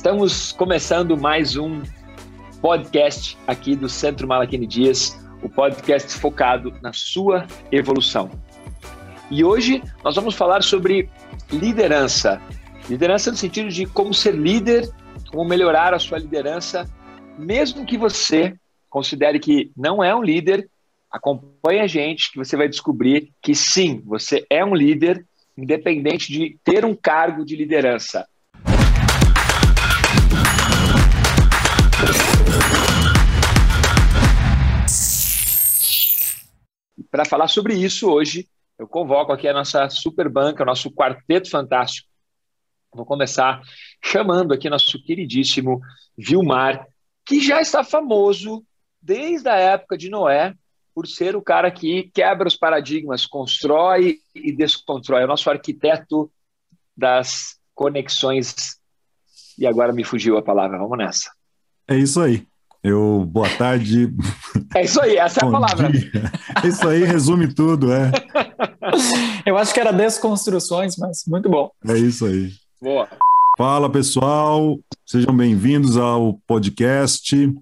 Estamos começando mais um podcast aqui do Centro Malaquini Dias, o podcast focado na sua evolução. E hoje nós vamos falar sobre liderança. Liderança no sentido de como ser líder, como melhorar a sua liderança, mesmo que você considere que não é um líder, acompanhe a gente que você vai descobrir que sim, você é um líder, independente de ter um cargo de liderança. Para falar sobre isso hoje, eu convoco aqui a nossa super banca, nosso quarteto fantástico. Vou começar chamando aqui nosso queridíssimo Vilmar, que já está famoso desde a época de Noé por ser o cara que quebra os paradigmas, constrói e desconstrói. É o nosso arquiteto das conexões. E agora me fugiu a palavra, vamos nessa. É isso aí. Eu, boa tarde. É isso aí, essa é a palavra. Dia. Isso aí resume tudo, é. Eu acho que era desconstruções, mas muito bom. É isso aí. Boa. Fala pessoal, sejam bem-vindos ao podcast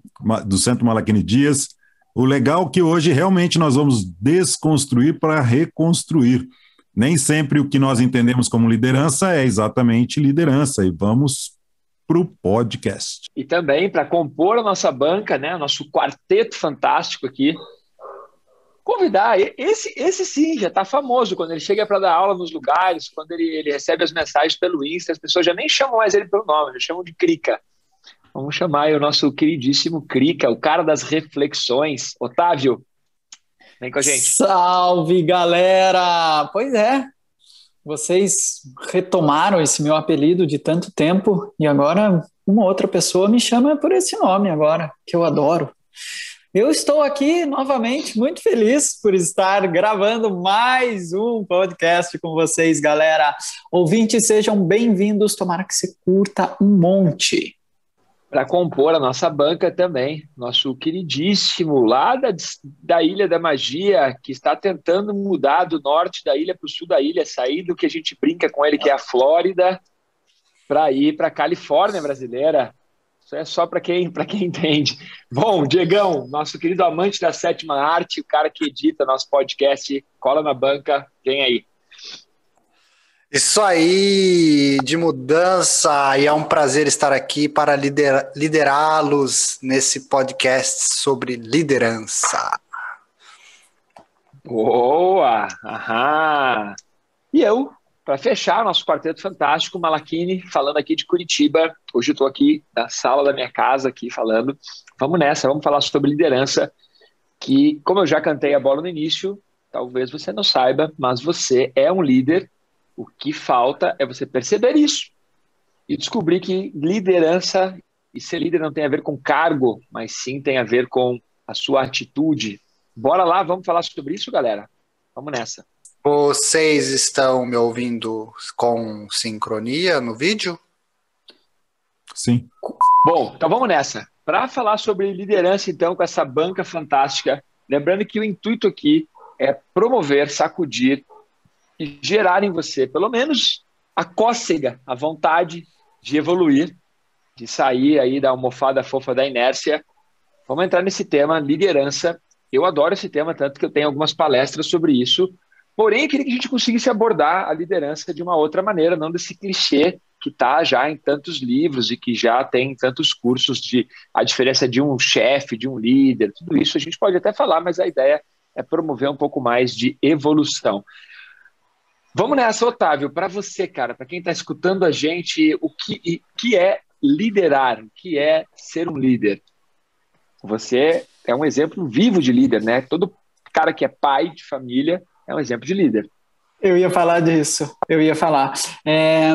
do Centro Malaquini Dias. O legal é que hoje realmente nós vamos desconstruir para reconstruir. Nem sempre o que nós entendemos como liderança é exatamente liderança, e vamos para o podcast. E também para compor a nossa banca, né, nosso quarteto fantástico aqui, convidar. Esse, esse sim já está famoso quando ele chega para dar aula nos lugares, quando ele, ele recebe as mensagens pelo Insta, as pessoas já nem chamam mais ele pelo nome, já chamam de Crica. Vamos chamar aí o nosso queridíssimo Crica, o cara das reflexões. Otávio, vem com a gente. Salve, galera! Pois é, vocês retomaram esse meu apelido de tanto tempo e agora uma outra pessoa me chama por esse nome agora, que eu adoro. Eu estou aqui novamente muito feliz por estar gravando mais um podcast com vocês, galera. Ouvintes, sejam bem-vindos. Tomara que você curta um monte para compor a nossa banca também, nosso queridíssimo lá da, da Ilha da Magia, que está tentando mudar do norte da ilha para o sul da ilha, sair do que a gente brinca com ele, que é a Flórida, para ir para a Califórnia brasileira. Isso é só para quem, quem entende. Bom, Diegão, nosso querido amante da sétima arte, o cara que edita nosso podcast, cola na banca, vem aí. Isso aí, de mudança, e é um prazer estar aqui para lider, liderá-los nesse podcast sobre liderança. Boa! Aham. E eu, para fechar nosso quarteto fantástico, Malakini, falando aqui de Curitiba. Hoje eu estou aqui na sala da minha casa, aqui falando. Vamos nessa, vamos falar sobre liderança, que, como eu já cantei a bola no início, talvez você não saiba, mas você é um líder o que falta é você perceber isso e descobrir que liderança e ser líder não tem a ver com cargo, mas sim tem a ver com a sua atitude. Bora lá, vamos falar sobre isso, galera? Vamos nessa. Vocês estão me ouvindo com sincronia no vídeo? Sim. Bom, então vamos nessa. Para falar sobre liderança, então, com essa banca fantástica, lembrando que o intuito aqui é promover, sacudir gerar em você, pelo menos, a cócega, a vontade de evoluir, de sair aí da almofada fofa da inércia. Vamos entrar nesse tema, liderança. Eu adoro esse tema, tanto que eu tenho algumas palestras sobre isso. Porém, eu queria que a gente conseguisse abordar a liderança de uma outra maneira, não desse clichê que está já em tantos livros e que já tem tantos cursos de a diferença de um chefe, de um líder, tudo isso a gente pode até falar, mas a ideia é promover um pouco mais de evolução. Vamos nessa, Otávio. Para você, cara, para quem está escutando a gente, o que, que é liderar? O que é ser um líder? Você é um exemplo vivo de líder, né? Todo cara que é pai de família é um exemplo de líder. Eu ia falar disso. Eu ia falar. É,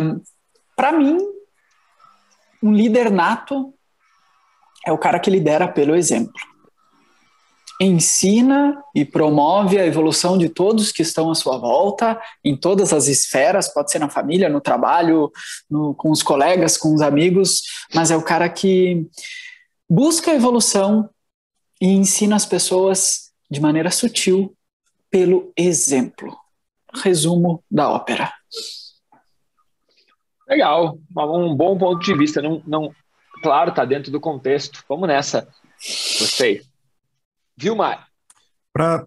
para mim, um líder nato é o cara que lidera pelo exemplo ensina e promove a evolução de todos que estão à sua volta, em todas as esferas, pode ser na família, no trabalho, no, com os colegas, com os amigos, mas é o cara que busca a evolução e ensina as pessoas de maneira sutil pelo exemplo. Resumo da ópera. Legal, um bom ponto de vista. Não, não, claro, está dentro do contexto. Vamos nessa. Gostei. Vilmar. Para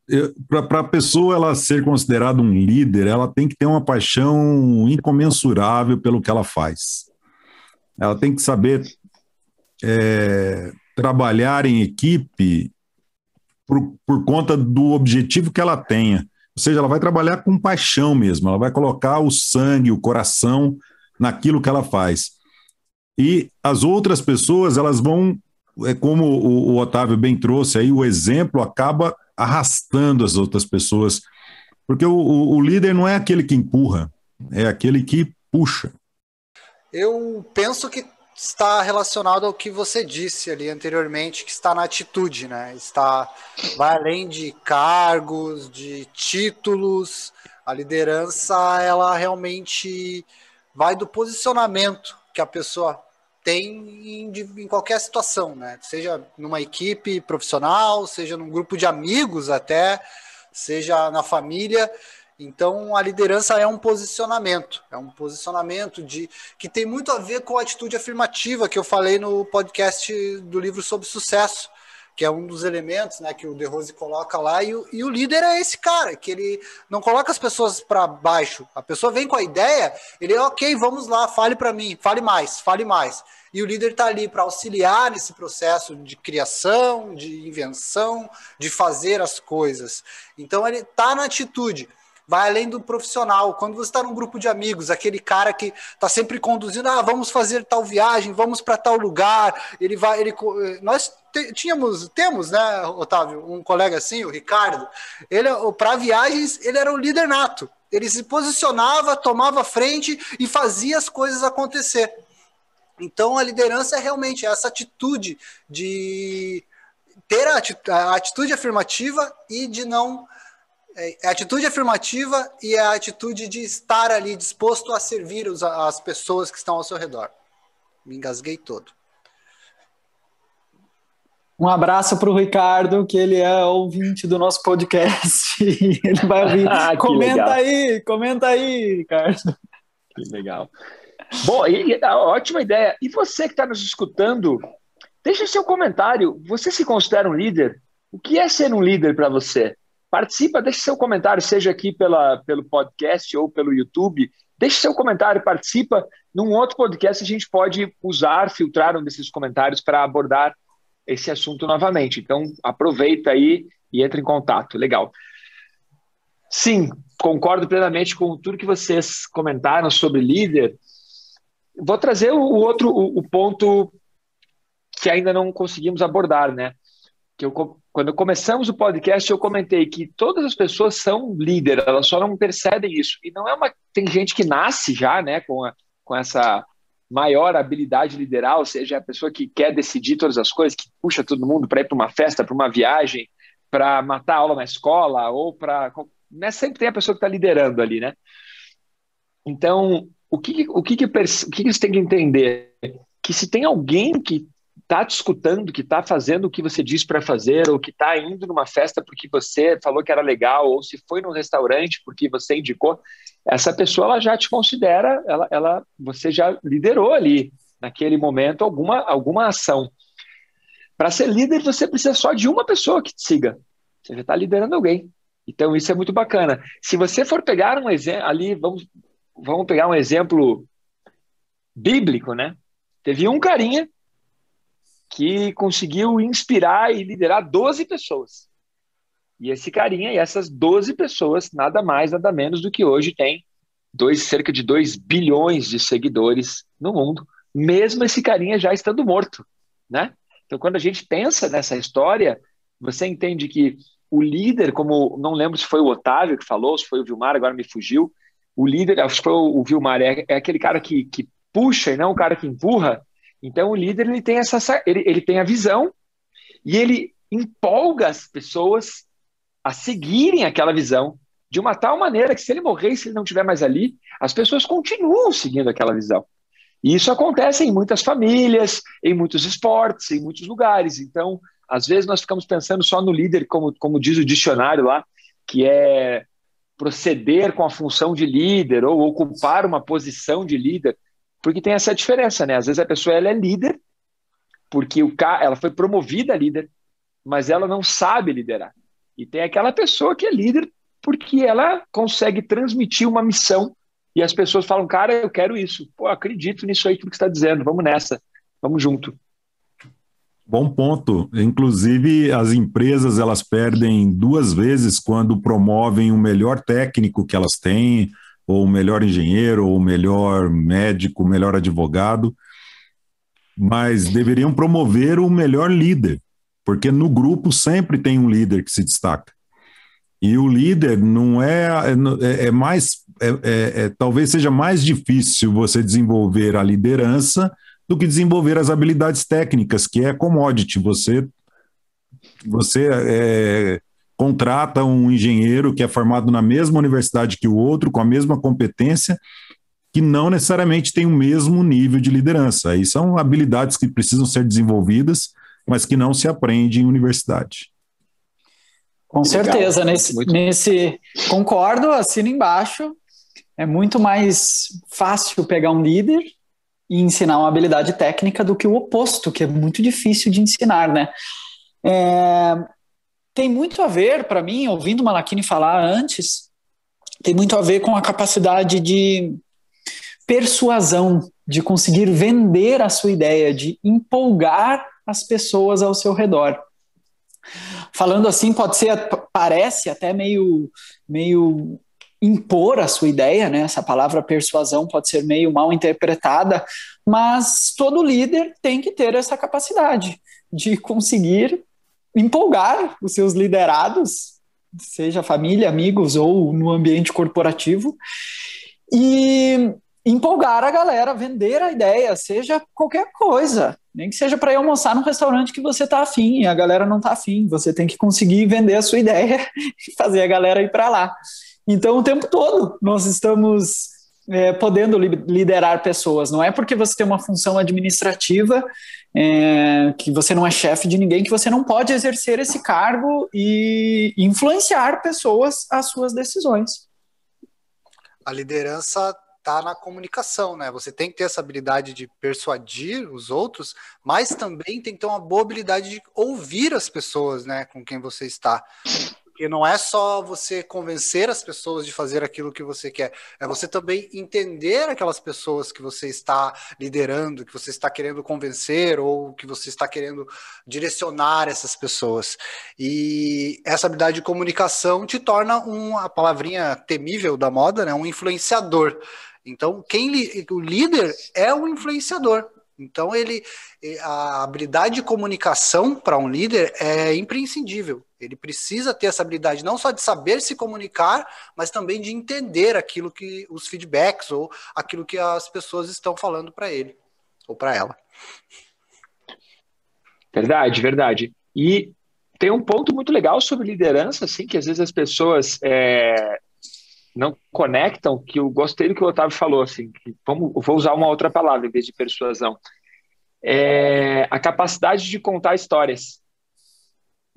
a pessoa ela ser considerada um líder, ela tem que ter uma paixão incomensurável pelo que ela faz. Ela tem que saber é, trabalhar em equipe por, por conta do objetivo que ela tenha. Ou seja, ela vai trabalhar com paixão mesmo, ela vai colocar o sangue, o coração naquilo que ela faz. E as outras pessoas, elas vão, é como o, o Otávio bem trouxe aí, o exemplo acaba arrastando as outras pessoas. Porque o, o, o líder não é aquele que empurra, é aquele que puxa. Eu penso que está relacionado ao que você disse ali anteriormente, que está na atitude, né? Está vai além de cargos, de títulos. A liderança, ela realmente vai do posicionamento que a pessoa tem em, em, qualquer situação, né? Seja numa equipe profissional, seja num grupo de amigos até, seja na família. Então a liderança é um posicionamento, é um posicionamento de que tem muito a ver com a atitude afirmativa que eu falei no podcast do livro sobre sucesso que é um dos elementos né, que o De Rose coloca lá, e o, e o líder é esse cara, que ele não coloca as pessoas para baixo. A pessoa vem com a ideia, ele é ok, vamos lá, fale para mim, fale mais, fale mais. E o líder está ali para auxiliar nesse processo de criação, de invenção, de fazer as coisas. Então ele está na atitude vai além do profissional. Quando você está num grupo de amigos, aquele cara que está sempre conduzindo, ah, vamos fazer tal viagem, vamos para tal lugar, ele vai, ele, nós tínhamos, temos, né, Otávio, um colega assim, o Ricardo, ele para viagens ele era o líder nato. Ele se posicionava, tomava frente e fazia as coisas acontecer. Então a liderança é realmente essa atitude de ter a atitude afirmativa e de não é, é a atitude afirmativa e é a atitude de estar ali disposto a servir os, as pessoas que estão ao seu redor. Me engasguei todo. Um abraço para o Ricardo, que ele é ouvinte do nosso podcast. ele vai ouvir. ah, comenta legal. aí, comenta aí, Ricardo. Que legal. Bom, e, e, ótima ideia. E você que está nos escutando, deixe seu comentário. Você se considera um líder? O que é ser um líder para você? Participa, deixe seu comentário, seja aqui pela, pelo podcast ou pelo YouTube. Deixe seu comentário, participa. Num outro podcast a gente pode usar, filtrar um desses comentários para abordar esse assunto novamente. Então, aproveita aí e entre em contato. Legal. Sim, concordo plenamente com tudo que vocês comentaram sobre líder. Vou trazer o outro o, o ponto que ainda não conseguimos abordar, né? Que eu quando começamos o podcast, eu comentei que todas as pessoas são líderes, elas só não percebem isso. E não é uma. Tem gente que nasce já, né, com, a, com essa maior habilidade de liderar, ou seja, a pessoa que quer decidir todas as coisas, que puxa todo mundo para ir para uma festa, para uma viagem, para matar aula na escola, ou para. Né, sempre tem a pessoa que está liderando ali, né? Então, o que, o que, que, o que, que você tem que entender? Que se tem alguém que está te escutando, que está fazendo o que você disse para fazer, ou que está indo numa festa porque você falou que era legal, ou se foi num restaurante porque você indicou, essa pessoa ela já te considera, ela, ela, você já liderou ali naquele momento alguma, alguma ação. Para ser líder, você precisa só de uma pessoa que te siga. Você já está liderando alguém. Então, isso é muito bacana. Se você for pegar um exemplo ali, vamos, vamos pegar um exemplo bíblico, né? Teve um carinha que conseguiu inspirar e liderar 12 pessoas. E esse carinha e essas 12 pessoas, nada mais, nada menos do que hoje tem dois, cerca de 2 bilhões de seguidores no mundo, mesmo esse carinha já estando morto, né? Então, quando a gente pensa nessa história, você entende que o líder, como não lembro se foi o Otávio que falou, se foi o Vilmar, agora me fugiu, o líder, acho que foi o Vilmar, é, é aquele cara que, que puxa e não o cara que empurra, então o líder ele tem essa ele, ele tem a visão e ele empolga as pessoas a seguirem aquela visão de uma tal maneira que se ele morrer, se ele não estiver mais ali, as pessoas continuam seguindo aquela visão. E isso acontece em muitas famílias, em muitos esportes, em muitos lugares. Então, às vezes nós ficamos pensando só no líder, como, como diz o dicionário lá, que é proceder com a função de líder ou ocupar uma posição de líder. Porque tem essa diferença, né? Às vezes a pessoa ela é líder, porque o ca... ela foi promovida a líder, mas ela não sabe liderar. E tem aquela pessoa que é líder porque ela consegue transmitir uma missão e as pessoas falam, cara, eu quero isso. Pô, acredito nisso aí tudo que está dizendo, vamos nessa, vamos junto. Bom ponto. Inclusive, as empresas elas perdem duas vezes quando promovem o melhor técnico que elas têm, ou o melhor engenheiro, ou o melhor médico, o melhor advogado, mas deveriam promover o melhor líder, porque no grupo sempre tem um líder que se destaca. E o líder não é, é, é mais, é, é, é, talvez seja mais difícil você desenvolver a liderança do que desenvolver as habilidades técnicas, que é commodity. Você, você é, contrata um engenheiro que é formado na mesma universidade que o outro, com a mesma competência, que não necessariamente tem o mesmo nível de liderança. Aí são habilidades que precisam ser desenvolvidas, mas que não se aprende em universidade. Com certeza, nesse, muito... nesse concordo, assino embaixo. É muito mais fácil pegar um líder e ensinar uma habilidade técnica do que o oposto, que é muito difícil de ensinar, né? É, tem muito a ver, para mim, ouvindo Malakini falar antes, tem muito a ver com a capacidade de persuasão, de conseguir vender a sua ideia, de empolgar as pessoas ao seu redor. Falando assim, pode ser, parece até meio, meio impor a sua ideia, né? Essa palavra persuasão pode ser meio mal interpretada, mas todo líder tem que ter essa capacidade de conseguir empolgar os seus liderados, seja família, amigos ou no ambiente corporativo, e empolgar a galera, vender a ideia, seja qualquer coisa, nem que seja para ir almoçar num restaurante que você está afim e a galera não está afim, você tem que conseguir vender a sua ideia e fazer a galera ir para lá. Então, o tempo todo nós estamos é, podendo liderar pessoas. Não é porque você tem uma função administrativa é, que você não é chefe de ninguém que você não pode exercer esse cargo e influenciar pessoas às suas decisões. A liderança está na comunicação, né? Você tem que ter essa habilidade de persuadir os outros, mas também tem que ter uma boa habilidade de ouvir as pessoas, né, com quem você está. Porque não é só você convencer as pessoas de fazer aquilo que você quer, é você também entender aquelas pessoas que você está liderando, que você está querendo convencer ou que você está querendo direcionar essas pessoas. E essa habilidade de comunicação te torna um, a palavrinha temível da moda, né, um influenciador. Então, quem o líder é o influenciador. Então, ele a habilidade de comunicação para um líder é imprescindível. Ele precisa ter essa habilidade não só de saber se comunicar, mas também de entender aquilo que os feedbacks ou aquilo que as pessoas estão falando para ele ou para ela. Verdade, verdade. E tem um ponto muito legal sobre liderança, assim, que às vezes as pessoas é, não conectam, que eu gostei do que o Otávio falou, assim, que vamos, vou usar uma outra palavra em vez de persuasão. É a capacidade de contar histórias.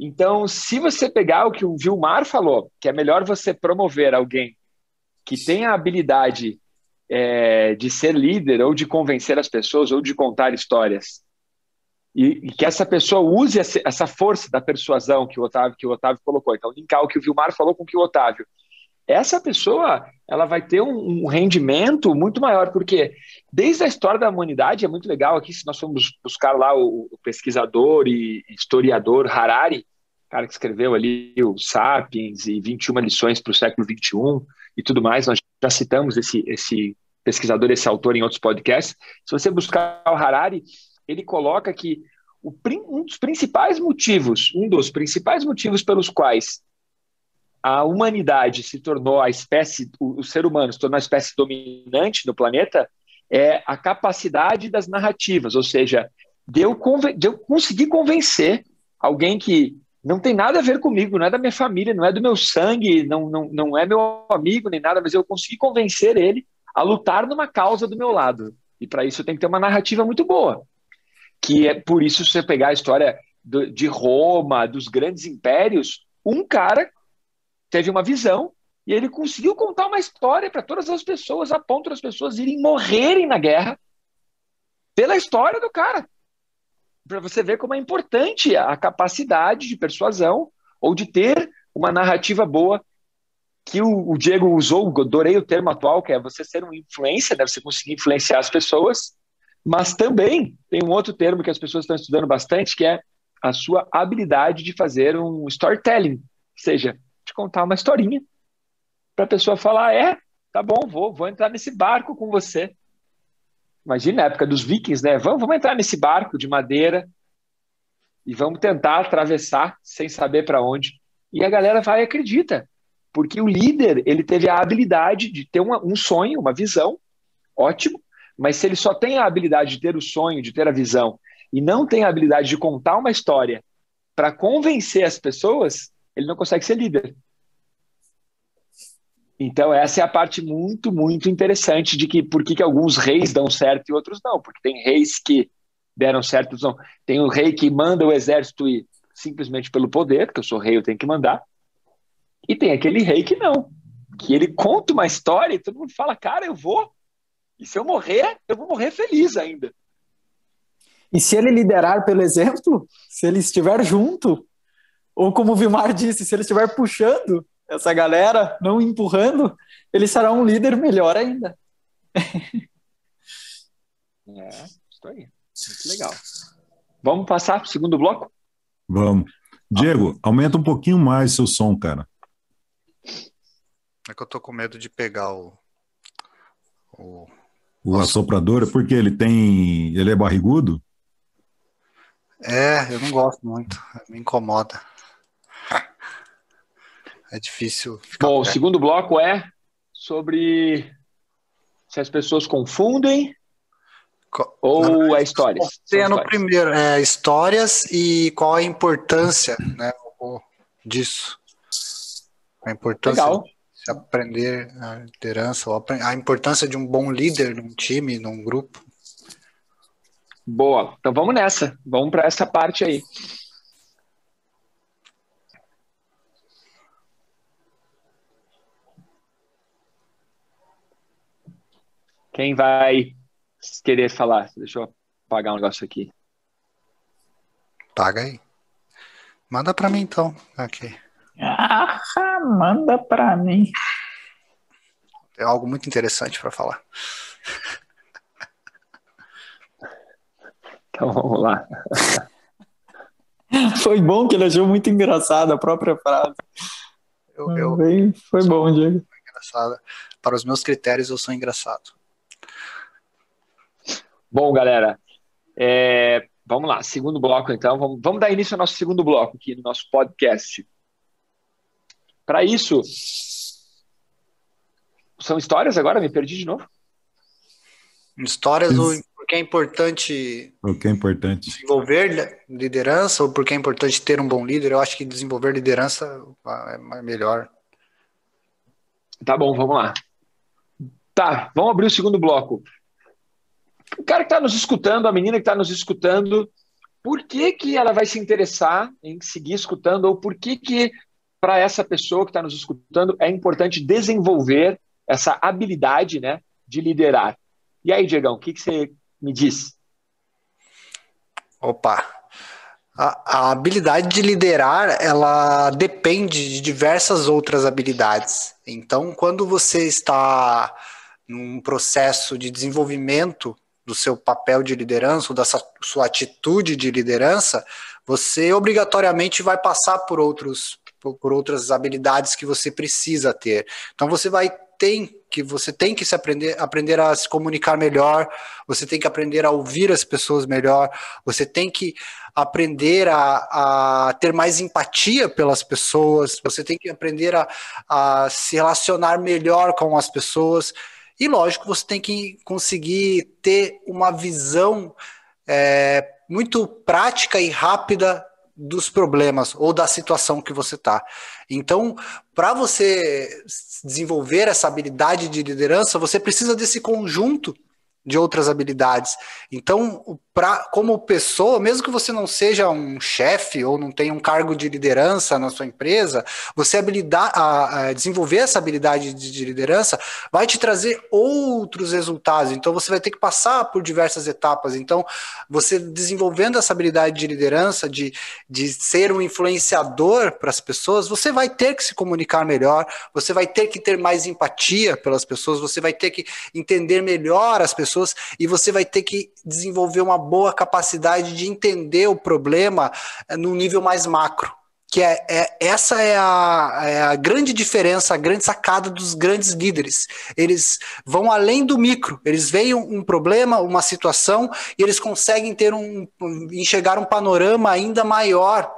Então, se você pegar o que o Vilmar falou, que é melhor você promover alguém que tenha a habilidade é, de ser líder, ou de convencer as pessoas, ou de contar histórias, e, e que essa pessoa use essa força da persuasão que o Otávio, que o Otávio colocou. Então, linkar o que o Vilmar falou com o que o Otávio essa pessoa ela vai ter um, um, rendimento muito maior, porque desde a história da humanidade é muito legal aqui, se nós formos buscar lá o, o pesquisador e historiador Harari, cara que escreveu ali o Sapiens e 21 lições para o século 21 e tudo mais, nós já citamos esse, esse pesquisador, esse autor em outros podcasts. Se você buscar o Harari, ele coloca que o, um dos principais motivos, um dos principais motivos pelos quais a humanidade se tornou a espécie, o, o ser humano se tornou a espécie dominante no planeta, é a capacidade das narrativas, ou seja, de eu, de eu conseguir convencer alguém que não tem nada a ver comigo, não é da minha família, não é do meu sangue, não, não, não é meu amigo nem nada, mas eu consegui convencer ele a lutar numa causa do meu lado. E para isso tem que ter uma narrativa muito boa. Que é por isso, se você pegar a história do, de Roma, dos grandes impérios, um cara teve uma visão e ele conseguiu contar uma história para todas as pessoas, a ponto das pessoas irem morrerem na guerra pela história do cara. Para você ver como é importante a capacidade de persuasão ou de ter uma narrativa boa que o, o Diego usou, adorei o termo atual, que é você ser um influencer, né? você conseguir influenciar as pessoas, mas também tem um outro termo que as pessoas estão estudando bastante, que é a sua habilidade de fazer um storytelling, ou seja, de contar uma historinha para a pessoa falar, é, tá bom, vou, vou entrar nesse barco com você. Imagina na época dos vikings, né? Vamos, vamos entrar nesse barco de madeira e vamos tentar atravessar sem saber para onde. E a galera vai e acredita, porque o líder ele teve a habilidade de ter uma, um sonho, uma visão, ótimo, mas se ele só tem a habilidade de ter o sonho, de ter a visão, e não tem a habilidade de contar uma história para convencer as pessoas, ele não consegue ser líder. Então, essa é a parte muito, muito interessante de que por que, que alguns reis dão certo e outros não. Porque tem reis que deram certo, não. Tem o rei que manda o exército e simplesmente pelo poder, porque eu sou rei, eu tenho que mandar. E tem aquele rei que não. Que ele conta uma história e todo mundo fala, cara, eu vou. E se eu morrer, eu vou morrer feliz ainda. E se ele liderar pelo exemplo, se ele estiver junto, ou como o Vilmar disse, se ele estiver puxando, essa galera, não empurrando, ele será um líder melhor ainda. é, isso aí. Muito legal. Vamos passar para o segundo bloco? Vamos. Diego, aumenta um pouquinho mais seu som, cara. É que eu tô com medo de pegar o. O, o assoprador, é porque ele tem. Ele é barrigudo? É, eu não gosto muito. Me incomoda. É difícil. Bom, perto. o segundo bloco é sobre se as pessoas confundem Co ou é histórias. Tem no primeiro, é histórias e qual a importância né, disso. A importância Legal. de se aprender a liderança, a importância de um bom líder num time, num grupo. Boa, então vamos nessa, vamos para essa parte aí. Quem vai querer falar? Deixa eu apagar um negócio aqui. Paga aí. Manda para mim então. Aqui. Ah, manda para mim. Tem algo muito interessante para falar. Então vamos lá. Foi bom que ele achou muito engraçado a própria frase. Eu, eu foi bom, Diego. Engraçado. Para os meus critérios, eu sou engraçado. Bom, galera, é, vamos lá, segundo bloco então. Vamos, vamos dar início ao nosso segundo bloco aqui no nosso podcast. Para isso, são histórias agora? Me perdi de novo? Histórias ou porque é importante. Porque é importante. Desenvolver liderança ou porque é importante ter um bom líder? Eu acho que desenvolver liderança é melhor. Tá bom, vamos lá. Tá, vamos abrir o segundo bloco o cara que está nos escutando, a menina que está nos escutando, por que, que ela vai se interessar em seguir escutando, ou por que, que para essa pessoa que está nos escutando é importante desenvolver essa habilidade né, de liderar? E aí, Diegão, o que, que você me diz? Opa! A, a habilidade de liderar, ela depende de diversas outras habilidades. Então, quando você está num processo de desenvolvimento do seu papel de liderança, ou da sua atitude de liderança, você obrigatoriamente vai passar por outros por outras habilidades que você precisa ter. Então você vai tem que você tem que se aprender aprender a se comunicar melhor, você tem que aprender a ouvir as pessoas melhor, você tem que aprender a, a ter mais empatia pelas pessoas, você tem que aprender a, a se relacionar melhor com as pessoas. E lógico, você tem que conseguir ter uma visão é, muito prática e rápida dos problemas ou da situação que você está. Então, para você desenvolver essa habilidade de liderança, você precisa desse conjunto de outras habilidades. Então, pra, como pessoa, mesmo que você não seja um chefe ou não tenha um cargo de liderança na sua empresa, você habilidade, a, a desenvolver essa habilidade de, de, liderança vai te trazer outros resultados. Então, você vai ter que passar por diversas etapas. Então, você desenvolvendo essa habilidade de liderança, de, de ser um influenciador para as pessoas, você vai ter que se comunicar melhor, você vai ter que ter mais empatia pelas pessoas, você vai ter que entender melhor as pessoas pessoas e você vai ter que desenvolver uma boa capacidade de entender o problema eh, no nível mais macro. Que é, é essa é a, é a grande diferença, a grande sacada dos grandes líderes. Eles vão além do micro, eles veem um, um problema, uma situação, e eles conseguem ter um, enxergar um panorama ainda maior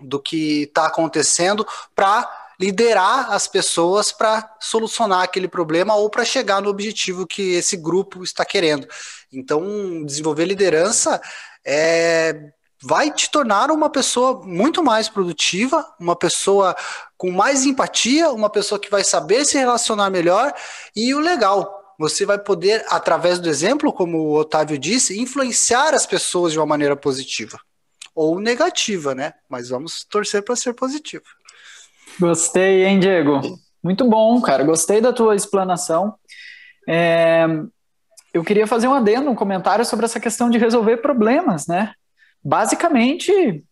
do que está acontecendo para liderar as pessoas para solucionar aquele problema ou para chegar no objetivo que esse grupo está querendo. Então, desenvolver liderança é, vai te tornar uma pessoa muito mais produtiva, uma pessoa com mais empatia, uma pessoa que vai saber se relacionar melhor e o legal. Você vai poder, através do exemplo, como o Otávio disse, influenciar as pessoas de uma maneira positiva ou negativa, né? Mas vamos torcer para ser positiva. Gostei, hein, Diego? Muito bom, cara. Gostei da tua explanação. É, eu queria fazer um adendo, um comentário sobre essa questão de resolver problemas, né? Basicamente,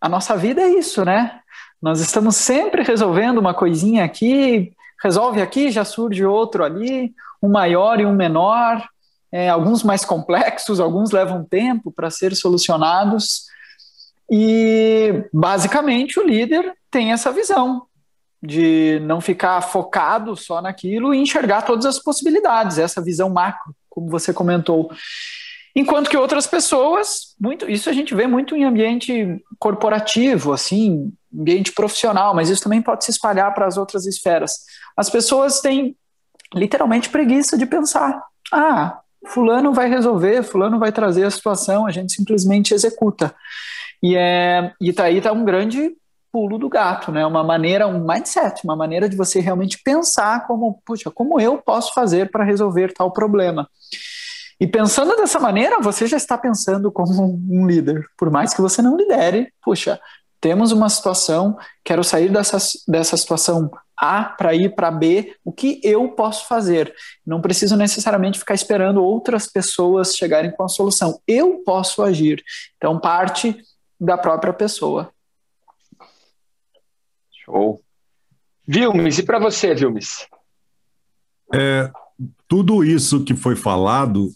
a nossa vida é isso, né? Nós estamos sempre resolvendo uma coisinha aqui, resolve aqui, já surge outro ali, um maior e um menor, é, alguns mais complexos, alguns levam tempo para ser solucionados. E basicamente o líder tem essa visão de não ficar focado só naquilo e enxergar todas as possibilidades, essa visão macro, como você comentou. Enquanto que outras pessoas, muito, isso a gente vê muito em ambiente corporativo, assim, ambiente profissional, mas isso também pode se espalhar para as outras esferas. As pessoas têm literalmente preguiça de pensar. Ah, fulano vai resolver, fulano vai trazer a situação, a gente simplesmente executa. E, é, e tá aí tá um grande pulo do gato, né? Uma maneira, um mindset, uma maneira de você realmente pensar como, puxa, como eu posso fazer para resolver tal problema. E pensando dessa maneira, você já está pensando como um líder, por mais que você não lidere, puxa, temos uma situação, quero sair dessa, dessa situação A para ir para B, o que eu posso fazer? Não preciso necessariamente ficar esperando outras pessoas chegarem com a solução. Eu posso agir. Então, parte da própria pessoa. Show. Vilmes, e para você, Vilmes? É, tudo isso que foi falado,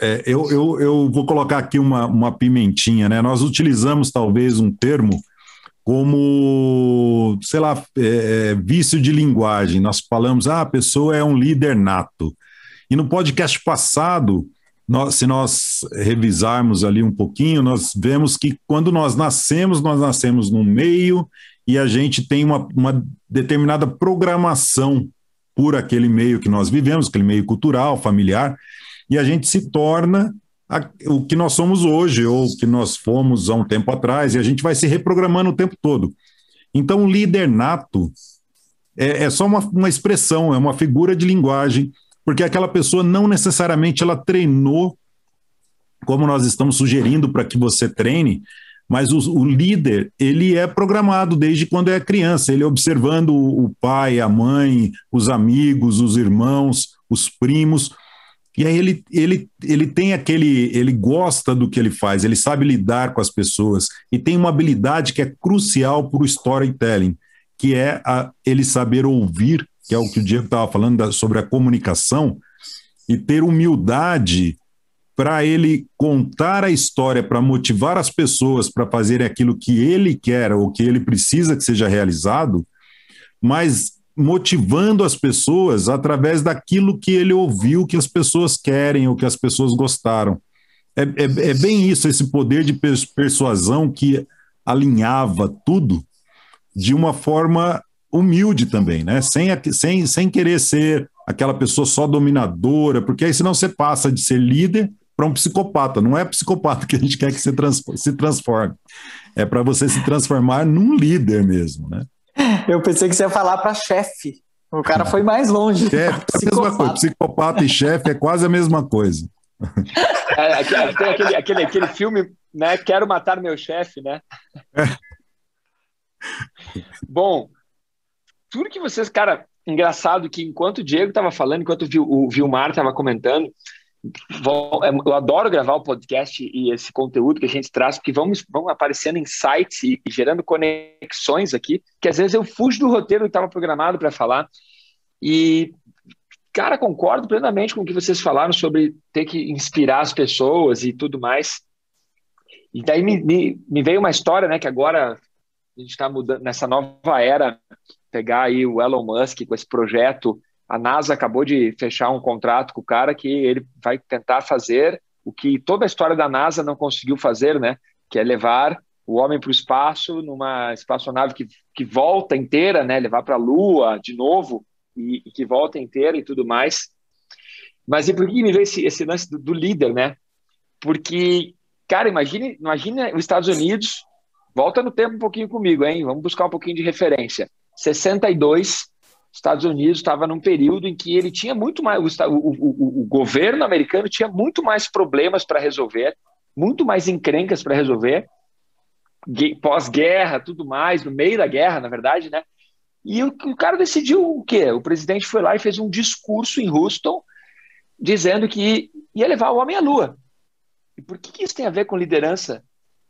é, eu, eu, eu vou colocar aqui uma, uma pimentinha, né? Nós utilizamos talvez um termo como, sei lá, é, é, vício de linguagem. Nós falamos, ah, a pessoa é um líder nato. E no podcast passado, nós, se nós revisarmos ali um pouquinho, nós vemos que quando nós nascemos, nós nascemos no meio e a gente tem uma, uma determinada programação por aquele meio que nós vivemos, aquele meio cultural, familiar, e a gente se torna a, o que nós somos hoje, ou o que nós fomos há um tempo atrás, e a gente vai se reprogramando o tempo todo. Então, líder nato é, é só uma, uma expressão, é uma figura de linguagem, porque aquela pessoa não necessariamente ela treinou como nós estamos sugerindo para que você treine, mas o, o, líder, ele é programado desde quando é criança, ele observando o, o pai, a mãe, os amigos, os irmãos, os primos, e aí ele, ele, ele tem aquele, ele gosta do que ele faz, ele sabe lidar com as pessoas e tem uma habilidade que é crucial para o storytelling, que é a, ele saber ouvir, que é o que o Diego estava falando da, sobre a comunicação, e ter humildade para ele contar a história, para motivar as pessoas para fazerem aquilo que ele quer ou que ele precisa que seja realizado, mas motivando as pessoas através daquilo que ele ouviu que as pessoas querem ou que as pessoas gostaram. É, é, é bem isso, esse poder de persuasão que alinhava tudo de uma forma humilde também, né? Sem, sem, sem querer ser aquela pessoa só dominadora, porque aí senão você passa de ser líder para um psicopata. Não é psicopata que a gente quer que você trans se transforme. É para você se transformar num líder mesmo, né? Eu pensei que você ia falar para chefe. O cara foi mais longe. Chefe, é mesma coisa. Psicopata e chefe é quase a mesma coisa. É, tem aquele, aquele, aquele filme, né? Quero matar meu chefe, né? É. Bom, tudo que vocês, cara, engraçado que enquanto o Diego estava falando, enquanto o Vilmar estava comentando, é, eu adoro gravar o podcast e esse conteúdo que a gente traz, porque vão, vão aparecendo insights e gerando conexões aqui, que às vezes eu fujo do roteiro que estava programado para falar. E, cara, concordo plenamente com o que vocês falaram sobre ter que inspirar as pessoas e tudo mais. E daí me, me, me veio uma história, né, que agora a gente está mudando nessa nova era, pegar aí o Elon Musk com esse projeto a NASA acabou de fechar um contrato com o cara que ele vai tentar fazer o que toda a história da NASA não conseguiu fazer, né? Que é levar o homem para o espaço numa espaçonave que, que volta inteira, né? Levar para a Lua de novo e, e, que volta inteira e tudo mais. Mas e por que me veio esse, esse lance do, do, líder, né? Porque, cara, imagine, imagine os Estados Unidos, volta no tempo um pouquinho comigo, hein? Vamos buscar um pouquinho de referência. 62, Estados Unidos estava num período em que ele tinha muito mais, o, o, o, governo americano tinha muito mais problemas para resolver, muito mais encrencas para resolver, pós-guerra, tudo mais, no meio da guerra, na verdade, né? E o, o cara decidiu o quê? O presidente foi lá e fez um discurso em Houston dizendo que ia levar o homem à lua. E por que, que isso tem a ver com liderança?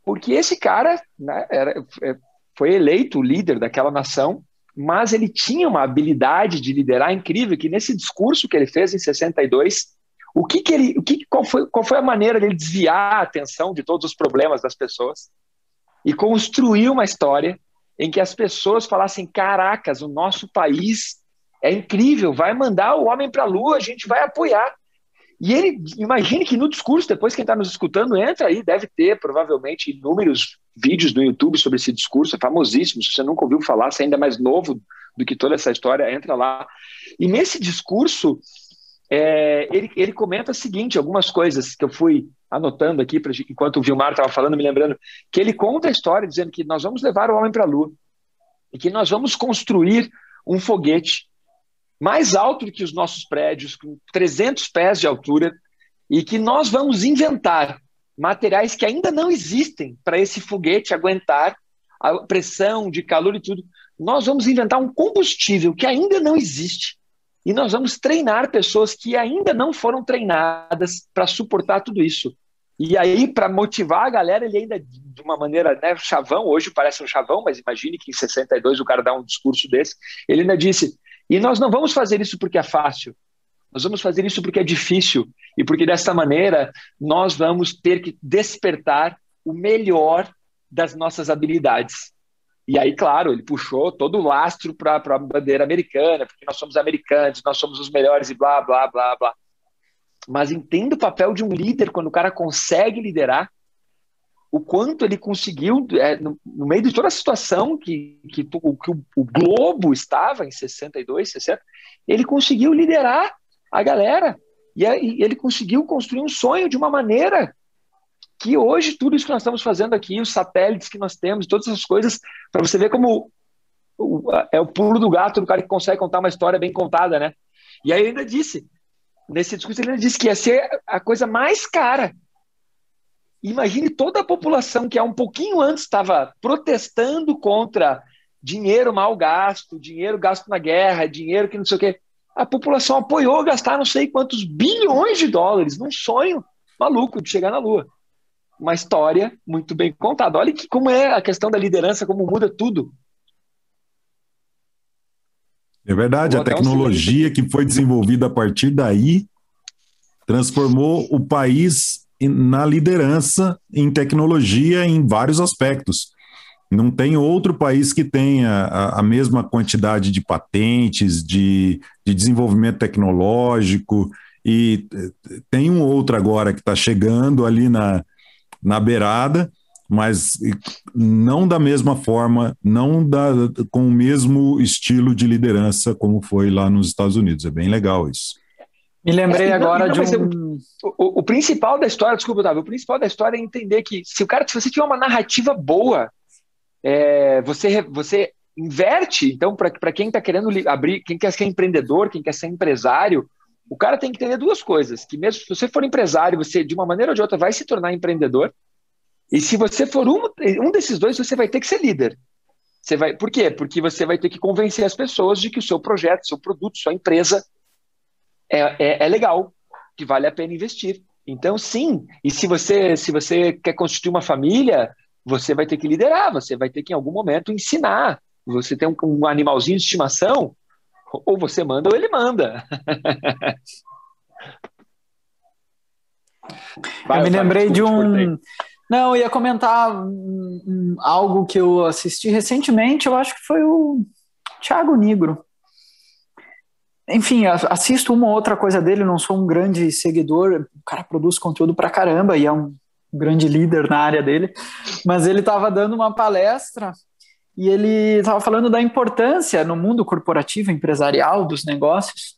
Porque esse cara né, era, é, foi eleito líder daquela nação mas ele tinha uma habilidade de liderar incrível, que nesse discurso que ele fez em 62, o que, que ele, o que, qual, foi, qual foi a maneira dele desviar a atenção de todos os problemas das pessoas e construir uma história em que as pessoas falassem: caracas, o nosso país é incrível, vai mandar o homem para a lua, a gente vai apoiar. E ele, imagine que no discurso, depois quem está nos escutando, entra aí, deve ter provavelmente inúmeros vídeos no YouTube sobre esse discurso, é famosíssimo. Se você nunca ouviu falar, se é ainda mais novo do que toda essa história, entra lá. E nesse discurso, é, ele, ele comenta o seguinte: algumas coisas que eu fui anotando aqui, pra, enquanto o Vilmar estava falando, me lembrando, que ele conta a história dizendo que nós vamos levar o homem para a Lua e que nós vamos construir um foguete mais alto do que os nossos prédios, com 300 pés de altura, e que nós vamos inventar materiais que ainda não existem para esse foguete aguentar a pressão de calor e tudo. Nós vamos inventar um combustível que ainda não existe e nós vamos treinar pessoas que ainda não foram treinadas para suportar tudo isso. E aí, para motivar a galera, ele ainda, de uma maneira, né, chavão, hoje parece um chavão, mas imagine que em 62 o cara dá um discurso desse. Ele ainda disse: e nós não vamos fazer isso porque é fácil, nós vamos fazer isso porque é difícil e porque dessa maneira nós vamos ter que despertar o melhor das nossas habilidades. E aí, claro, ele puxou todo o lastro para a bandeira americana, porque nós somos americanos, nós somos os melhores e blá, blá, blá, blá. Mas entenda o papel de um líder quando o cara consegue liderar, o quanto ele conseguiu, é, no, no, meio de toda a situação que, que, que o, o, Globo estava em 62, 60, ele conseguiu liderar a galera. E, e ele conseguiu construir um sonho de uma maneira que hoje tudo isso que nós estamos fazendo aqui, os satélites que nós temos, todas essas coisas, para você ver como o, é o pulo do gato do cara que consegue contar uma história bem contada, né? E aí ele ainda disse, nesse discurso ele ainda disse que ia ser a coisa mais cara. Imagine toda a população que há um pouquinho antes estava protestando contra dinheiro mal gasto, dinheiro gasto na guerra, dinheiro que não sei o quê a população apoiou gastar não sei quantos bilhões de dólares num sonho maluco de chegar na Lua. Uma história muito bem contada. Olha que, como é a questão da liderança, como muda tudo. É verdade, a tecnologia que foi desenvolvida a partir daí transformou o país na liderança em tecnologia em vários aspectos. Não tem outro país que tenha a, a mesma quantidade de patentes, de, de desenvolvimento tecnológico, e eh, tem um outro agora que está chegando ali na, na beirada, mas não da mesma forma, não da, com o mesmo estilo de liderança como foi lá nos Estados Unidos. É bem legal isso. Me lembrei é, agora não, de um. O, o, principal da história, desculpa, Otávio, o principal da história é entender que se o cara, se você tiver uma narrativa boa, é, você, você inverte. Então, para quem está querendo abrir, quem quer ser empreendedor, quem quer ser empresário, o cara tem que entender duas coisas: que mesmo se você for empresário, você de uma maneira ou de outra vai se tornar empreendedor. E se você for um, um desses dois, você vai ter que ser líder. Você vai, por quê? Porque você vai ter que convencer as pessoas de que o seu projeto, seu produto, sua empresa é, é, é legal, que vale a pena investir. Então, sim. E se você, se você quer constituir uma família, você vai ter que liderar, você vai ter que, em algum momento, ensinar. Você tem um, um animalzinho de estimação, ou você manda ou ele manda. Vai, eu me lembrei de um. Não, eu ia comentar algo que eu assisti recentemente, eu acho que foi o Thiago Negro. Enfim, assisto uma ou outra coisa dele, não sou um grande seguidor, o cara produz conteúdo pra caramba e é um grande líder na área dele, mas ele estava dando uma palestra e ele estava falando da importância no mundo corporativo, empresarial, dos negócios,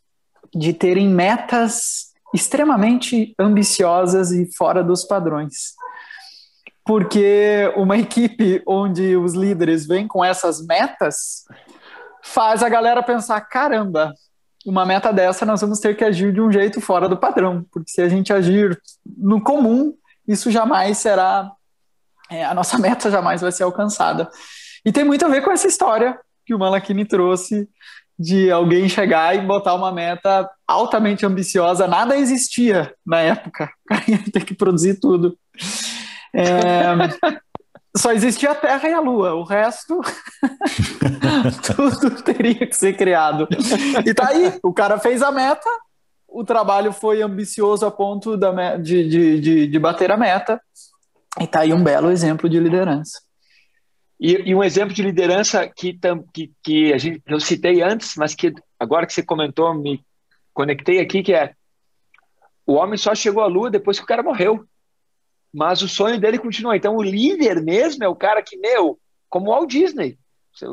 de terem metas extremamente ambiciosas e fora dos padrões. Porque uma equipe onde os líderes vêm com essas metas faz a galera pensar: caramba, uma meta dessa nós vamos ter que agir de um jeito fora do padrão, porque se a gente agir no comum, isso jamais será, é, a nossa meta jamais vai ser alcançada. E tem muito a ver com essa história que o Malakini trouxe de alguém chegar e botar uma meta altamente ambiciosa. Nada existia na época. O cara ia ter que produzir tudo. É, só existia a Terra e a Lua. O resto, tudo teria que ser criado. E tá aí, o cara fez a meta, o trabalho foi ambicioso a ponto da, de, de, de, de bater a meta. E tá aí um belo exemplo de liderança. E, e, um exemplo de liderança que, que, que a gente, eu citei antes, mas que agora que você comentou, me conectei aqui, que é o homem só chegou à lua depois que o cara morreu. Mas o sonho dele continua. Então, o líder mesmo é o cara que, meu, como o Walt Disney.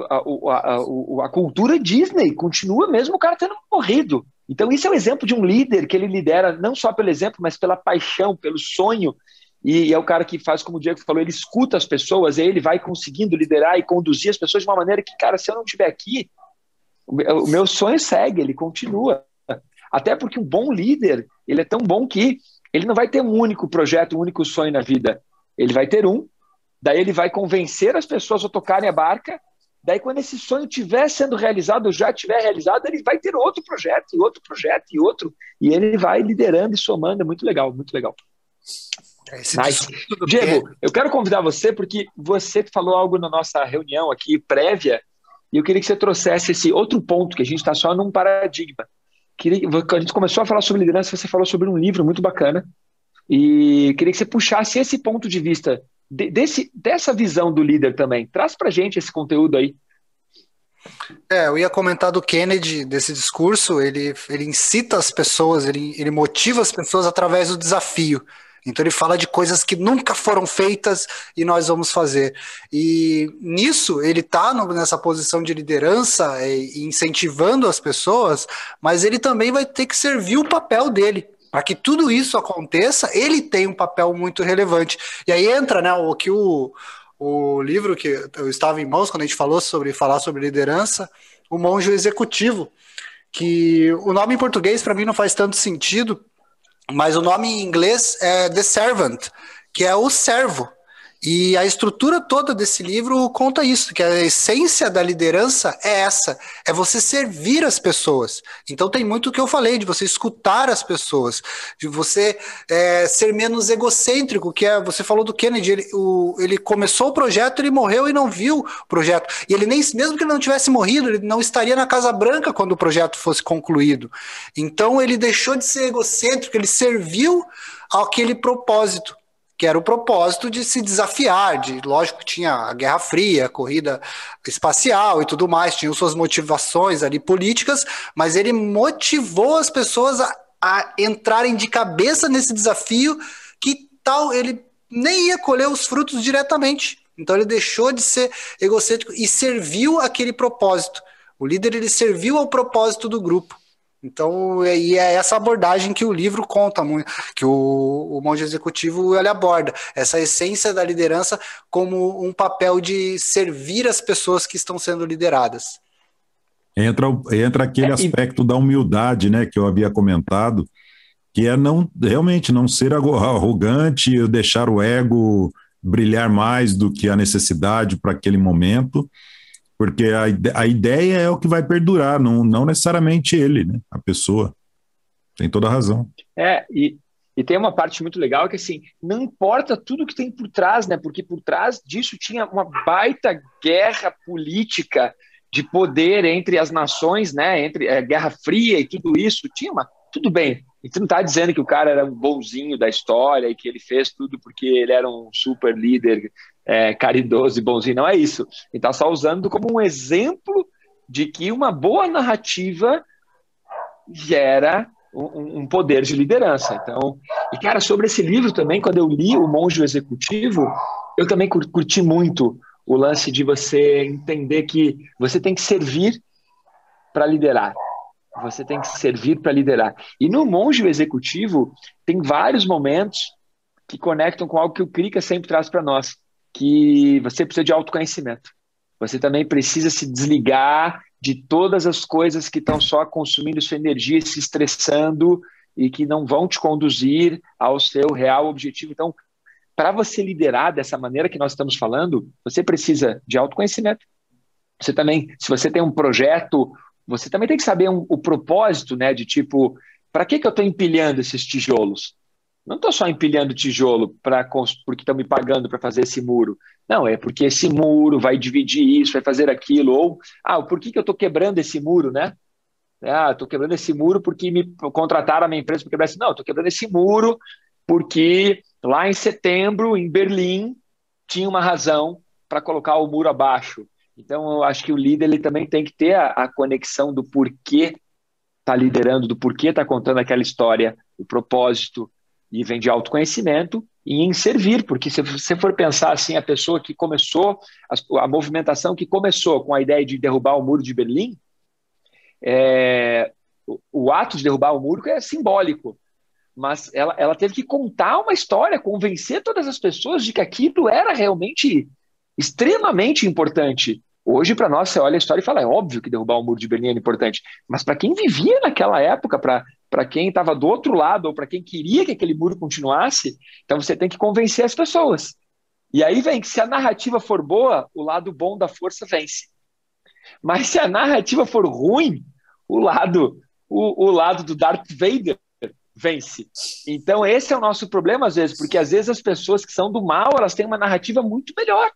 A, a, a, a cultura Disney continua mesmo o cara tendo morrido. Então, isso é um exemplo de um líder que ele lidera não só pelo exemplo, mas pela paixão, pelo sonho e, e, é o cara que faz, como o Diego falou, ele escuta as pessoas, e ele vai conseguindo liderar e conduzir as pessoas de uma maneira que, cara, se eu não estiver aqui, o meu sonho segue, ele continua. Até porque um bom líder, ele é tão bom que ele não vai ter um único projeto, um único sonho na vida. Ele vai ter um, daí ele vai convencer as pessoas a tocarem a barca, daí quando esse sonho estiver sendo realizado, já estiver realizado, ele vai ter outro projeto, e outro projeto, e outro, e ele vai liderando e somando, é muito legal, muito legal. Esse nice. Diego, eu quero convidar você porque você falou algo na nossa reunião aqui prévia e eu queria que você trouxesse esse outro ponto que a gente está só num paradigma. Queria, a gente começou a falar sobre liderança, você falou sobre um livro muito bacana e queria que você puxasse esse ponto de vista de, desse, dessa visão do líder também. Traz para gente esse conteúdo aí. É, eu ia comentar do Kennedy, desse discurso, ele, ele incita as pessoas, ele, ele motiva as pessoas através do desafio. Então ele fala de coisas que nunca foram feitas e nós vamos fazer. E nisso ele está nessa posição de liderança, é, incentivando as pessoas, mas ele também vai ter que servir o papel dele. Para que tudo isso aconteça, ele tem um papel muito relevante. E aí entra né, o que o, o livro que eu estava em mãos quando a gente falou sobre falar sobre liderança, o monge executivo, que o nome em português para mim não faz tanto sentido, mas o nome em inglês é The Servant, que é o servo. E a estrutura toda desse livro conta isso, que a essência da liderança é essa, é você servir as pessoas. Então tem muito o que eu falei, de você escutar as pessoas, de você é, ser menos egocêntrico, que é, você falou do Kennedy, ele, o, ele começou o projeto, ele morreu e não viu o projeto. E ele nem, mesmo que ele não tivesse morrido, ele não estaria na Casa Branca quando o projeto fosse concluído. Então ele deixou de ser egocêntrico, ele serviu aquele propósito que era o propósito de se desafiar, de lógico que tinha a Guerra Fria, a corrida espacial e tudo mais, tinha suas motivações ali políticas, mas ele motivou as pessoas a, a entrarem de cabeça nesse desafio que tal ele nem ia colher os frutos diretamente. Então ele deixou de ser egocêntrico e serviu aquele propósito. O líder ele serviu ao propósito do grupo. Então, e é essa abordagem que o livro conta muito, que o, o monge executivo ele aborda, essa essência da liderança como um papel de servir as pessoas que estão sendo lideradas. Entra, entra aquele é, aspecto da humildade, né, que eu havia comentado, que é não realmente não ser arrogante, deixar o ego brilhar mais do que a necessidade para aquele momento, porque a, a ideia é o que vai perdurar, não, não necessariamente ele, né, a pessoa. Tem toda a razão. É, e, e tem uma parte muito legal que assim, não importa tudo que tem por trás, né? Porque por trás disso tinha uma baita guerra política de poder entre as nações, né, entre é, Guerra Fria e tudo isso, tinha uma, tudo bem. E tu não está dizendo que o cara era um bonzinho da história e que ele fez tudo porque ele era um super líder é, caridoso e bonzinho, não é isso. Ele está só usando como um exemplo de que uma boa narrativa gera um, um, poder de liderança. Então, e cara, sobre esse livro também, quando eu li O Monge Executivo, eu também curti muito o lance de você entender que você tem que servir para liderar. Você tem que servir para liderar. E no monge executivo, tem vários momentos que conectam com algo que o Krika sempre traz para nós, que você precisa de autoconhecimento. Você também precisa se desligar de todas as coisas que estão só consumindo sua energia, se estressando e que não vão te conduzir ao seu real objetivo. Então, para você liderar dessa maneira que nós estamos falando, você precisa de autoconhecimento. Você também, se você tem um projeto, você também tem que saber um, o propósito, né? De tipo, para que, que eu estou empilhando esses tijolos? Não estou só empilhando tijolo para porque estão me pagando para fazer esse muro. Não, é porque esse muro vai dividir isso, vai fazer aquilo. Ou, ah, por que, que eu estou quebrando esse muro, né? Ah, estou quebrando esse muro porque me contrataram a minha empresa para quebrar esse. Não, estou quebrando esse muro porque lá em setembro, em Berlim, tinha uma razão para colocar o muro abaixo. Então, eu acho que o líder ele também tem que ter a, a conexão do porquê está liderando, do porquê está contando aquela história, o propósito, e vem de autoconhecimento e em servir, porque se você for pensar assim, a pessoa que começou, a, a movimentação que começou com a ideia de derrubar o muro de Berlim, é, o, o ato de derrubar o muro é simbólico, mas ela, ela teve que contar uma história, convencer todas as pessoas de que aquilo era realmente extremamente importante. Hoje, para nós, você olha a história e fala: é óbvio que derrubar o muro de Berlim é importante. Mas para quem vivia naquela época, para quem estava do outro lado, ou para quem queria que aquele muro continuasse, então você tem que convencer as pessoas. E aí vem que se a narrativa for boa, o lado bom da força vence. Mas se a narrativa for ruim, o lado, o, o lado do Darth Vader vence. Então, esse é o nosso problema, às vezes, porque às vezes as pessoas que são do mal, elas têm uma narrativa muito melhor.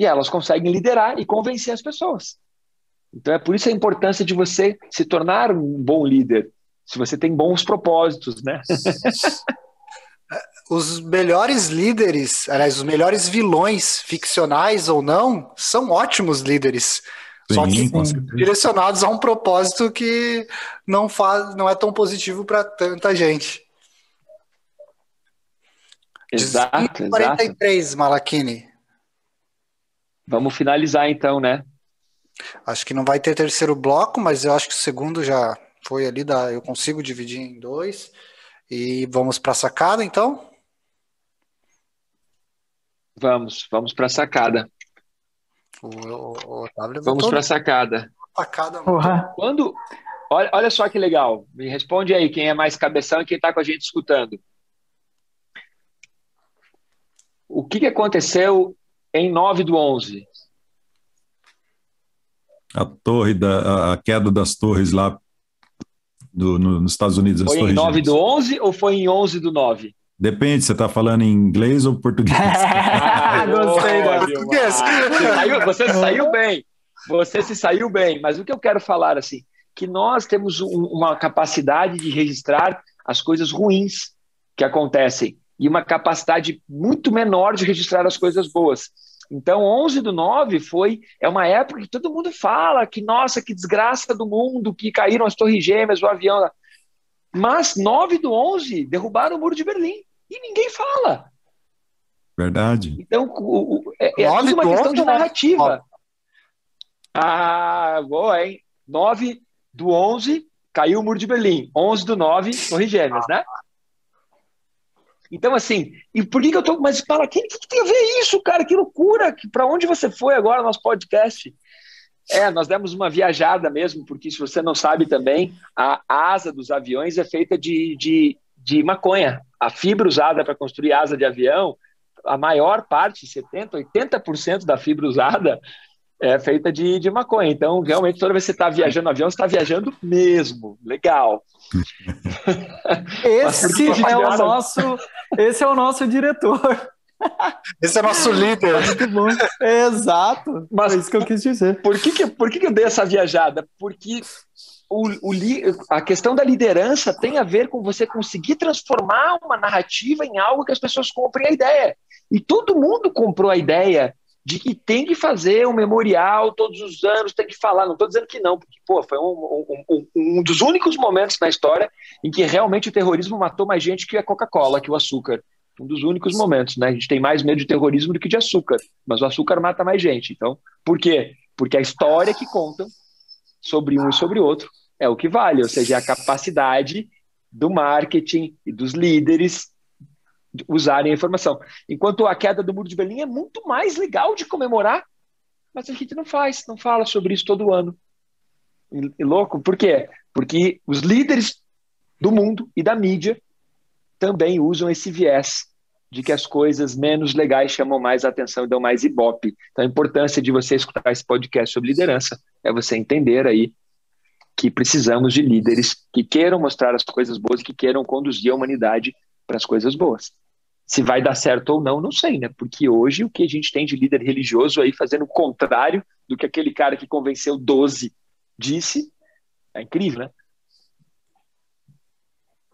E elas conseguem liderar e convencer as pessoas. Então, é por isso a importância de você se tornar um bom líder, se você tem bons propósitos, né? os melhores líderes, aliás, os melhores vilões, ficcionais ou não, são ótimos líderes. Só que direcionados a um propósito que não faz, não é tão positivo para tanta gente. Exato, 43, exato. Malakini. Vamos finalizar então, né? Acho que não vai ter terceiro bloco, mas eu acho que o segundo já foi ali, da, eu consigo dividir em dois. E vamos para a sacada, então? Vamos, vamos para a sacada. O, o, o Vamos para a sacada. Sacada. Quando, olha, olha só que legal. Me responde aí quem é mais cabeção e quem está com a gente escutando. O que, que aconteceu em 9 do 11? A torre da a queda das torres lá do, no, nos Estados Unidos. Foi em 9 do 11 ou foi em 11 do 9? Depende, você está falando em inglês ou português? ah, gostei português. Você saiu, você saiu bem. Você se saiu bem. Mas o que eu quero falar assim, que nós temos um, uma capacidade de registrar as coisas ruins que acontecem e uma capacidade muito menor de registrar as coisas boas. Então, 11 do 9 foi é uma época que todo mundo fala que nossa, que desgraça do mundo, que caíram as torres gêmeas, o avião. Mas 9 do 11 derrubaram o muro de Berlim. E ninguém fala. Verdade. Então, o, o, é, é tudo uma questão de narrativa. Ah, boa, hein? 9 do 11 caiu o muro de Berlim, 11 do 9, Torre Gêmeas, né? Então, assim, e por que, que eu tô. Mas fala, quem que tem a ver isso, cara? Que loucura! Que, para onde você foi agora no nosso podcast? É, nós demos uma viajada mesmo, porque se você não sabe também, a asa dos aviões é feita de, de, de maconha. A fibra usada para construir asa de avião, a maior parte, 70%, 80% da fibra usada é feita de, de maconha. Então, realmente, toda vez que você está viajando no avião, você está viajando mesmo. Legal. Esse é o nosso, esse é o nosso diretor. Esse é nosso líder. Muito bom. Exato. Mas é isso que eu quis dizer. Por que, que, por que, que eu dei essa viajada? Porque o, o, a questão da liderança tem a ver com você conseguir transformar uma narrativa em algo que as pessoas comprem a ideia. E todo mundo comprou a ideia de que tem que fazer um memorial todos os anos, tem que falar. Não estou dizendo que não, porque pô, foi um, um, um, dos únicos momentos na história em que realmente o terrorismo matou mais gente que a Coca-Cola, que o açúcar. Um dos únicos momentos, né? A gente tem mais medo de terrorismo do que de açúcar, mas o açúcar mata mais gente. Então, por quê? Porque a história que contam sobre um e sobre outro é o que vale, ou seja, é a capacidade do marketing e dos líderes usarem a informação. Enquanto a queda do Muro de Berlim é muito mais legal de comemorar, mas a gente não faz, não fala sobre isso todo ano. E, e louco, por quê? Porque os líderes do mundo e da mídia também usam esse viés de que as coisas menos legais chamam mais atenção e dão mais ibope. Então a importância de você escutar esse podcast sobre liderança é você entender aí que precisamos de líderes que queiram mostrar as coisas boas, que queiram conduzir a humanidade para as coisas boas. Se vai dar certo ou não, não sei, né? Porque hoje o que a gente tem de líder religioso aí fazendo o contrário do que aquele cara que convenceu 12 disse, é incrível, né?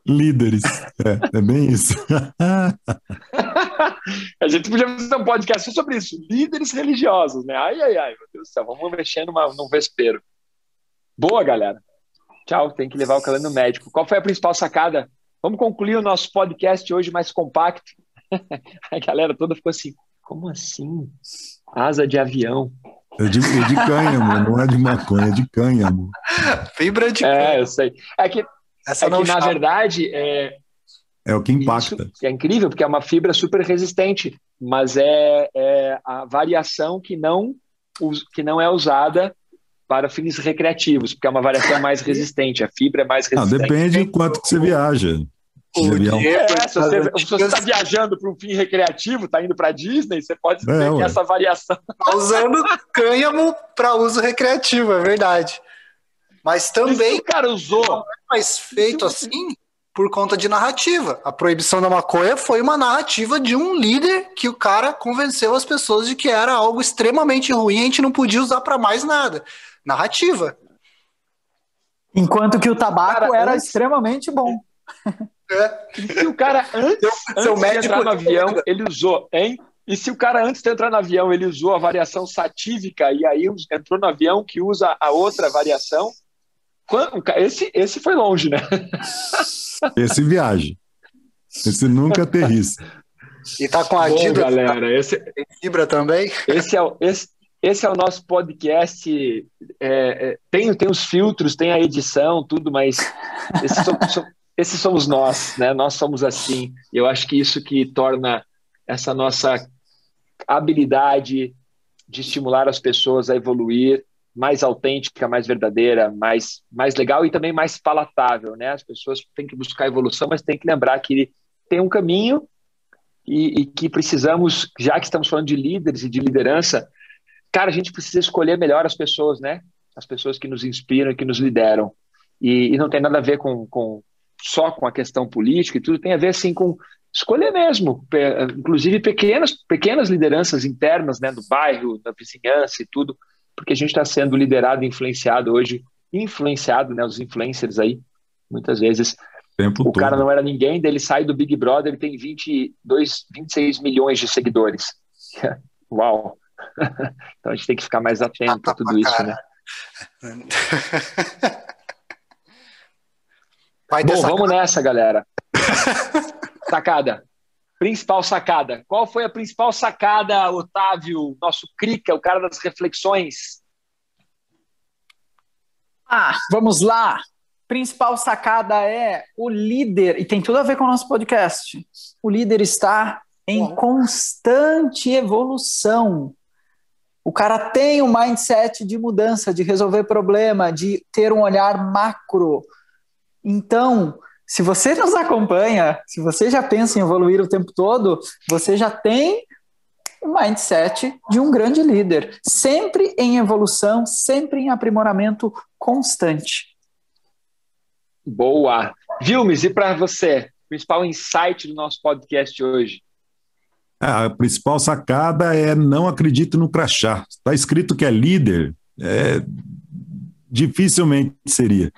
Líderes. É, é bem isso. a gente podia fazer um podcast sobre isso. Líderes religiosos, né? Ai, ai, ai, meu Deus do céu. Vamos mexer numa, num vespeiro. Boa, galera. Tchau, tem que levar o calendário médico. Qual foi a principal sacada Vamos concluir o nosso podcast hoje mais compacto. A galera toda ficou assim: como assim? Asa de avião. É de, é de cânhamo, não é de maconha, é de cânhamo. Fibra de cânhamo. É, eu sei. É que, Essa é que na verdade, é, é o que impacta. é incrível, porque é uma fibra super resistente, mas é, é a variação que não, que não é usada para fins recreativos, porque é uma variação mais resistente, a fibra é mais resistente. Ah, depende do quanto que você viaja. É, se você está viajando para um fim recreativo, está indo para Disney, você pode é, ter essa variação. Tá usando cânhamo para uso recreativo, é verdade. Mas também. o cara usou. Não é mais feito assim por conta de narrativa. A proibição da maconha foi uma narrativa de um líder que o cara convenceu as pessoas de que era algo extremamente ruim, a gente não podia usar para mais nada narrativa. Enquanto que o tabaco cara, era antes... extremamente bom. É. E se o cara antes, Seu antes de entrar no avião, ele usou, hein? E se o cara antes de entrar no avião, ele usou a variação satívica e aí entrou no avião que usa a outra variação, esse, esse foi longe, né? Esse viaja. Esse nunca aterrissa. E tá com a Bom, galera, esse, fibra também? Esse é, esse, esse é o nosso podcast. É, é, tem, tem os filtros, tem a edição, tudo, mas esses somos, esses somos nós, né? Nós somos assim. Eu acho que isso que torna essa nossa habilidade de estimular as pessoas a evoluir mais autêntica, mais verdadeira, mais, mais legal e também mais palatável, né? As pessoas têm que buscar evolução, mas têm que lembrar que tem um caminho e, e que precisamos, já que estamos falando de líderes e de liderança, cara, a gente precisa escolher melhor as pessoas, né? As pessoas que nos inspiram e que nos lideram. E, e não tem nada a ver com, com, só com a questão política e tudo, tem a ver assim com escolher mesmo, inclusive pequenas, pequenas lideranças internas, né, do bairro, da vizinhança e tudo, porque a gente está sendo liderado influenciado hoje, influenciado, né, os influencers aí, muitas vezes. Tempo o todo. cara não era ninguém, dele sai do Big Brother, ele tem 22, 26 milhões de seguidores. Uau! então a gente tem que ficar mais atento a tudo isso, né? Bom, vamos nessa, galera. sacada. Principal sacada. Qual foi a principal sacada, Otávio, nosso Crica, o cara das reflexões? Ah, vamos lá. principal sacada é o líder, e tem tudo a ver com o nosso podcast. O líder está em constante evolução. O cara tem um mindset de mudança, de resolver problema, de ter um olhar macro. Então, se você nos acompanha, se você já pensa em evoluir o tempo todo, você já tem o mindset de um grande líder, sempre em evolução, sempre em aprimoramento constante. Boa. Vilmes, e para você, principal insight do nosso podcast hoje? A principal sacada é não acredite no crachá. Está escrito que é líder, é, dificilmente seria.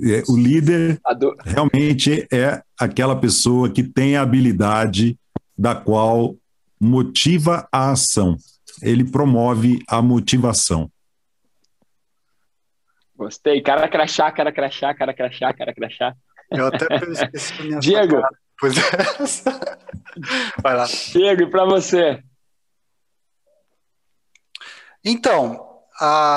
É, o líder realmente é aquela pessoa que tem a habilidade da qual motiva a ação. Ele promove a motivação. Gostei. Cara crachá, cara crachá, cara crachá, cara crachá. Eu até minha Diego. sacada. Pois é. Vai lá. Diego, e para você? Então,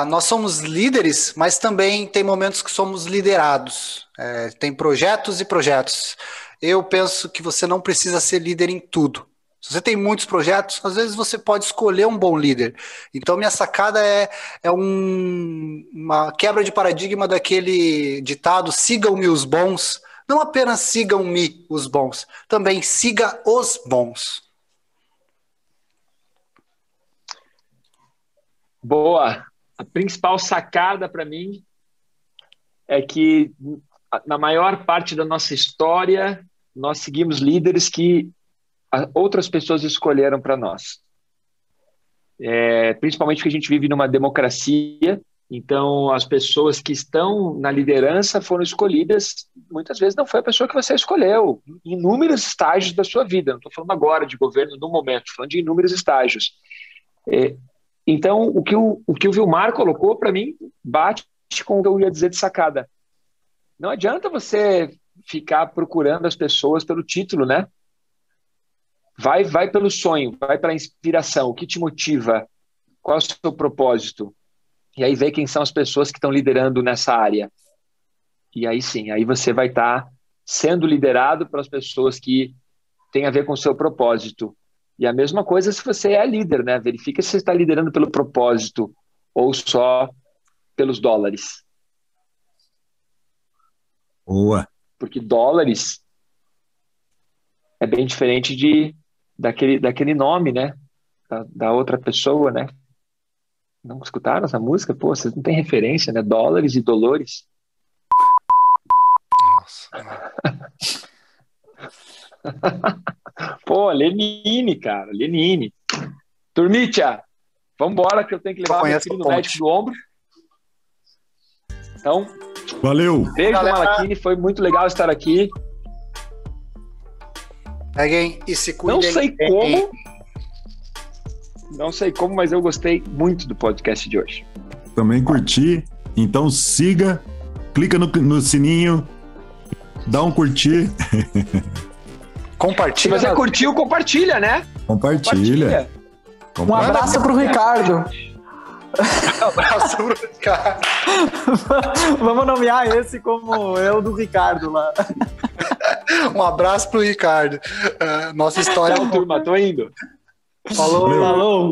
nós somos líderes, mas também tem momentos que somos liderados. É, tem projetos e projetos. Eu penso que você não precisa ser líder em tudo. Se você tem muitos projetos, às vezes você pode escolher um bom líder. Então, minha sacada é, é um, uma quebra de paradigma daquele ditado: sigam-me os bons. Não apenas sigam-me os bons, também siga os bons. Boa. A principal sacada para mim é que na maior parte da nossa história nós seguimos líderes que outras pessoas escolheram para nós. É, principalmente porque a gente vive numa democracia, então as pessoas que estão na liderança foram escolhidas, muitas vezes não foi a pessoa que você escolheu, em inúmeros estágios da sua vida. Não estou falando agora de governo no momento, estou falando de inúmeros estágios. É, então, o que o, o que o Vilmar colocou, para mim, bate com o que eu ia dizer de sacada. Não adianta você ficar procurando as pessoas pelo título, né? Vai, vai pelo sonho, vai pela inspiração, o que te motiva, qual é o seu propósito. E aí vê quem são as pessoas que estão liderando nessa área. E aí sim, aí você vai estar tá sendo liderado pelas pessoas que têm a ver com o seu propósito. E a mesma coisa se você é líder, né? Verifica se você está liderando pelo propósito ou só pelos dólares. Boa. Porque dólares é bem diferente de daquele, daquele nome, né? Da, da outra pessoa, né? Não escutaram essa música? Pô, vocês não têm referência, né? Dólares e Dolores. Nossa. Pô, Lenine, cara, Lenine. Turmitia, vambora que eu tenho que levar meu filho no médico do ombro. Então, valeu. Beijo, Malakini, foi muito legal estar aqui. Peguem e se cuidem. Não sei como. Não sei como, mas eu gostei muito do podcast de hoje. Também curti. Então siga, clica no, no sininho, dá um curtir. Compartilha. Se você curtiu, compartilha, né? Compartilha. compartilha. Um abraço pro Ricardo. um abraço pro Ricardo. Vamos nomear esse como eu do Ricardo lá. um abraço pro Ricardo. Uh, nossa história. Tchau, turma, tô indo. Falou, falou.